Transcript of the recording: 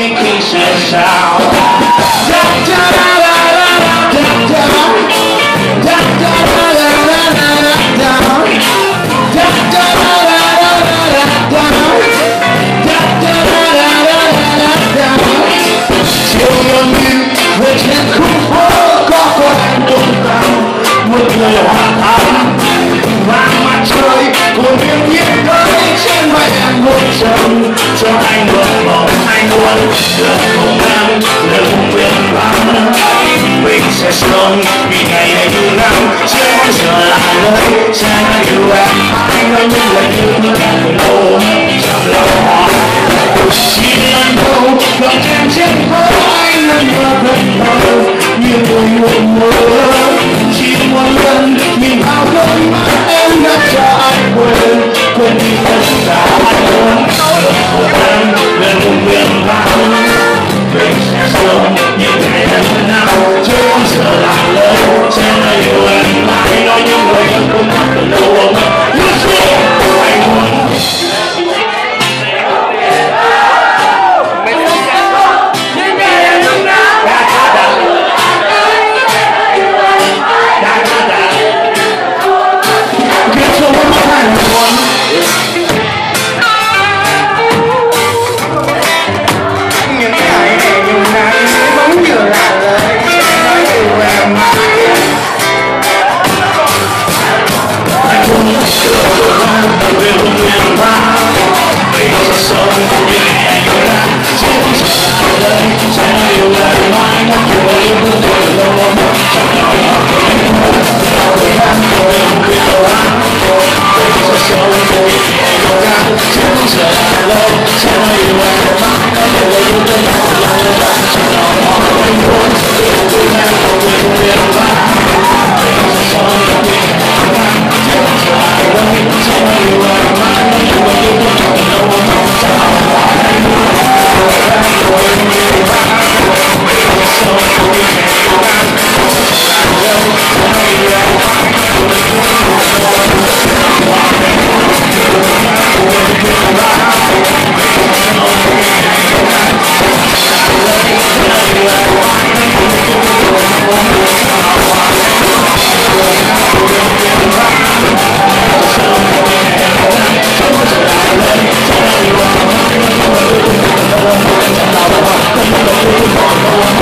bên khi sẽ sao. Da da da da da da da da da da da da da da da da anh trời trên vai em cho anh quanh Giờ không nam lời không quên vắng Mình sẽ sống vì ngày này như năm Sẽ quay trở lại nơi sẽ nói yêu em Anh nói những lời như càng lâu Trong lâu họ Chỉ lần đầu gặp em trên phố Anh luôn mơ gần người mộng mơ Oh,